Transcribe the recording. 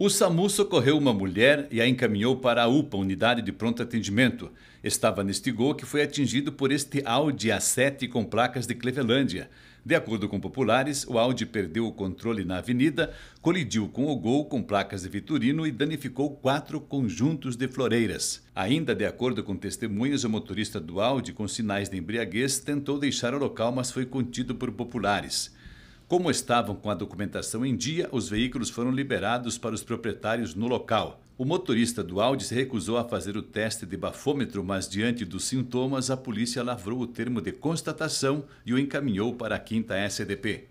O SAMU socorreu uma mulher e a encaminhou para a UPA, Unidade de Pronto Atendimento. Estava neste gol que foi atingido por este Audi A7 com placas de Clevelândia. De acordo com populares, o Audi perdeu o controle na avenida, colidiu com o Gol com placas de Vitorino e danificou quatro conjuntos de floreiras. Ainda de acordo com testemunhas, o motorista do Audi, com sinais de embriaguez, tentou deixar o local, mas foi contido por populares. Como estavam com a documentação em dia, os veículos foram liberados para os proprietários no local. O motorista do Audi se recusou a fazer o teste de bafômetro, mas diante dos sintomas, a polícia lavrou o termo de constatação e o encaminhou para a 5 SDP.